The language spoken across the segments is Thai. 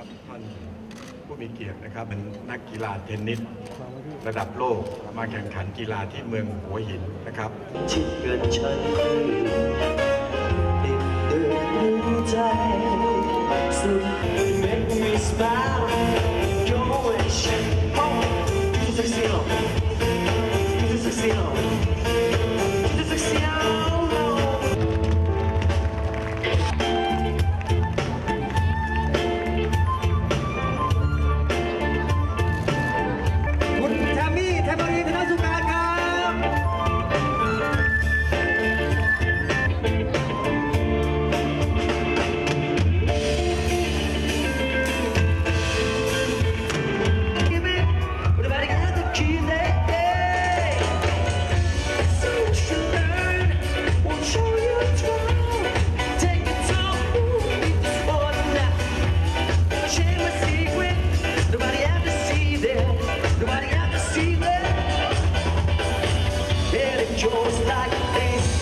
ครับท่านผู้มีเกียรตินะครับเป็นนักกีฬาเทนนิสระดับโลกมาแข่งขันกีฬาที่เมืองหัวหินนะครับชิดกันฉันคือติดเดินรู้ใจสุด make me smile your wish oh tu sexy oh tu sexy oh tu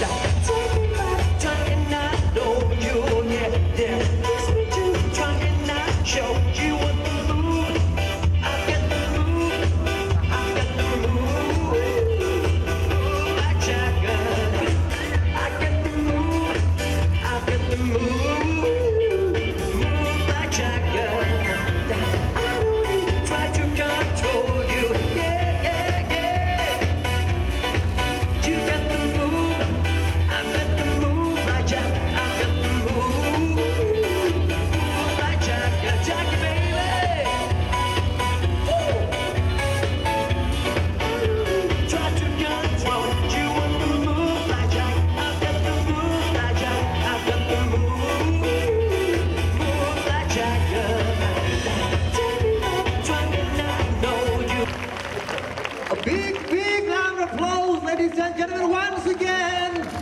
Yeah. Big big round of applause ladies and gentlemen once again